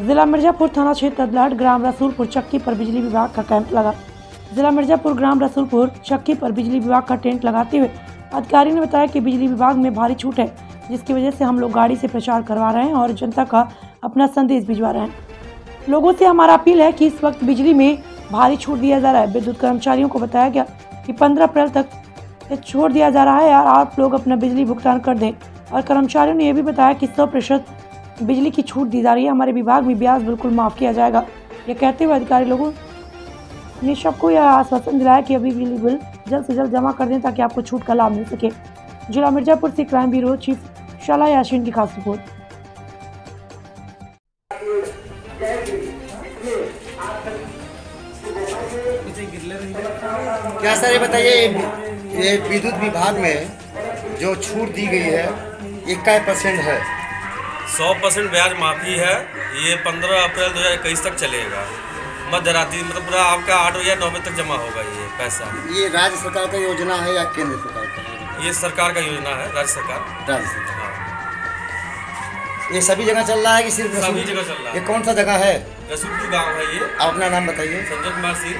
जिला मिर्जापुर थाना क्षेत्र अदलाट ग्राम रसूलपुर, चक्की पर बिजली विभाग का कैंप लगा। जिला मिर्जापुर ग्राम रसूलपुर, चक्की पर बिजली विभाग का टेंट लगाते हुए अधिकारी ने बताया कि बिजली विभाग में भारी छूट है, जिसकी वजह से हम लोग गाड़ी से प्रचार करवा रहे हैं और जनता का अपना संदेश भिजवा रहे हैं। लोगों से हमारा अपील है कि इस वक्त बिजली में भारी छूट दिया जा रहा है। विद्युत कर्मचारियों को बताया गया कि 15 अप्रैल तक छोड़ दिया जा रहा है और आप लोग अपना बिजली भुगतान कर दें। और कर्मचारियों ने यह भी बताया कि सौ प्रतिशत बिजली की छूट दी जा रही है, हमारे विभाग में ब्याज बिल्कुल माफ़ किया जाएगा। ये कहते हुए अधिकारी लोगों ने सबको यह आश्वासन दिलाया कि अभी बिजली बिल जल्द से जल्द जमा कर दें ताकि आपको छूट का लाभ मिल सके। जिला मिर्जापुर से क्राइम ब्यूरो चीफ शाला याशीन की खास रिपोर्ट। क्या सर ये बताइए, ये विद्युत विभाग में जो छूट दी गई है ये कै परसेंट है। सौ परसेंट ब्याज माफ़ी है। ये पंद्रह अप्रैल दो हज़ार इक्कीस तक चलेगा। मध्य रात्रि मतलब पूरा आपका आठ बजे या नौ बजे तक जमा होगा ये पैसा। ये राज्य सरकार का योजना है या केंद्र सरकार का? ये सरकार का योजना है राज्य सरकार। राज्य सरकार। हाँ। ये सभी जगह चल रहा है कि सिर्फ़ सभी जगह चल रहा है। ये कौन सा जगह है? रसूलपुर गाँव है ये। अपना नाम बताइए। संजय कुमार सिंह।